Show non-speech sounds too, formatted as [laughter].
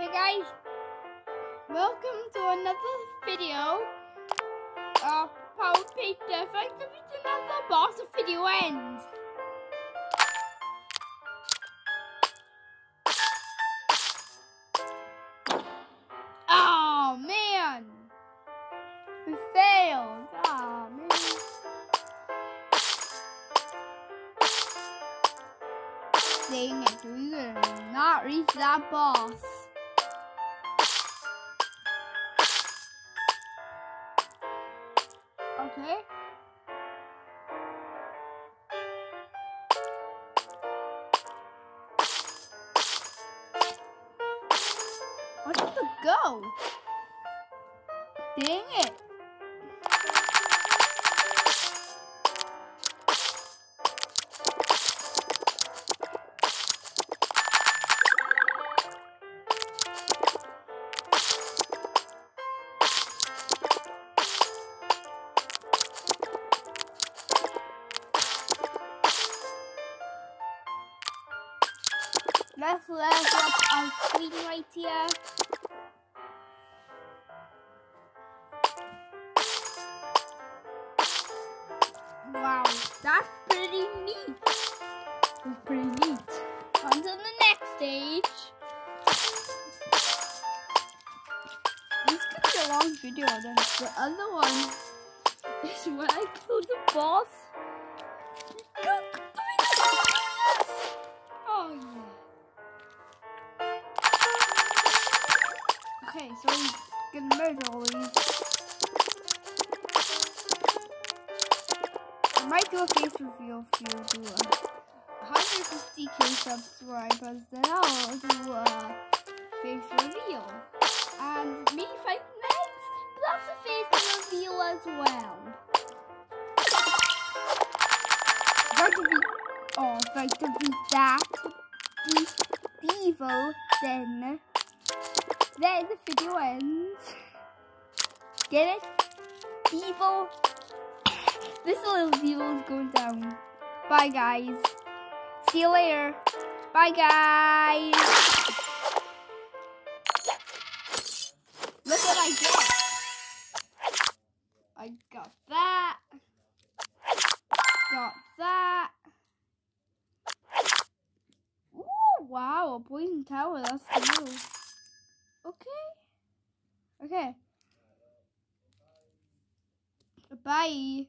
Hey guys, welcome to another video of Power Page Defect. It's another boss video ends. Oh man, we failed. Oh man. Dang it, we did not reach that boss. Okay. Where did it go? Dang it. Let's level up our queen right here. Wow, that's pretty neat. That's pretty neat. On to the next stage. This could be a long video, then the other one is when I killed the boss. Okay, so we can merge all these. I might do a face reveal if you do a 150k subscribers, then I'll do a face reveal. And me fight next, plus a face reveal as well. Right to be, oh, right to be that the evil, then then the video ends. Get it? Evil. [laughs] this little evil is going down. Bye, guys. See you later. Bye, guys. Look what I got. I got that. Got that. Ooh, wow, a poison tower. That's new. Okay. Okay. Bye.